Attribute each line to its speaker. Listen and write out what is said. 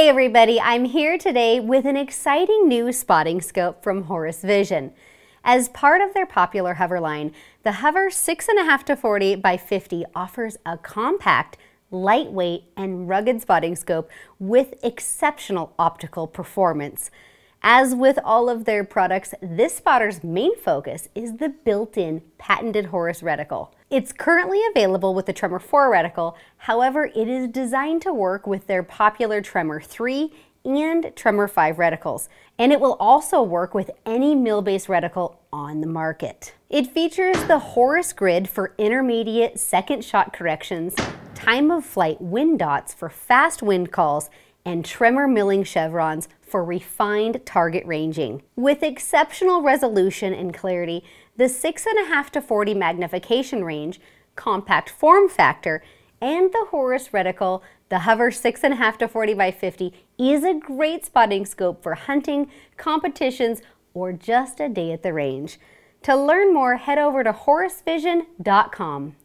Speaker 1: Hey everybody, I'm here today with an exciting new spotting scope from Horus Vision. As part of their popular HoVR line, the HoVR 6.5 to 40 by 50 offers a compact, lightweight, and rugged spotting scope with exceptional optical performance. As with all of their products, this spotter's main focus is the built-in patented Horus reticle. It's currently available with the Tremor 4 reticle, however, it is designed to work with their popular Tremor 3 and Tremor 5 reticles, and it will also work with any mil-based reticle on the market. It features the Horus grid for intermediate second shot corrections, time of flight wind dots for fast wind calls, and tremor milling chevrons for refined target ranging. With exceptional resolution and clarity, the 6.5 to 40 magnification range, compact form factor, and the Horus reticle, the HoVR 6.5 to 40 by 50, is a great spotting scope for hunting, competitions, or just a day at the range. To learn more, head over to horusvision.com.